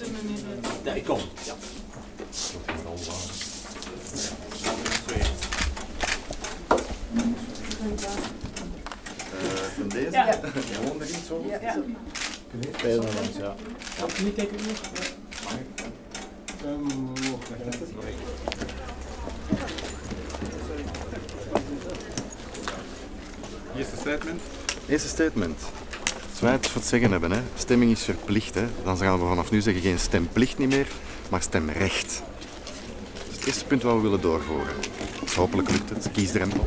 er niet uit. Ja, ik kom. Ja. van deze? Ja. Gewoon erin zo? Ja. Nederlands, ja. Eerste statement? Eerste statement. Wij het voor zeggen hebben, stemming is verplicht, hè. dan gaan we vanaf nu zeggen geen stemplicht niet meer, maar stemrecht. Dat is het eerste punt wat we willen doorvoeren. Hopelijk lukt het. Kiesdrempel.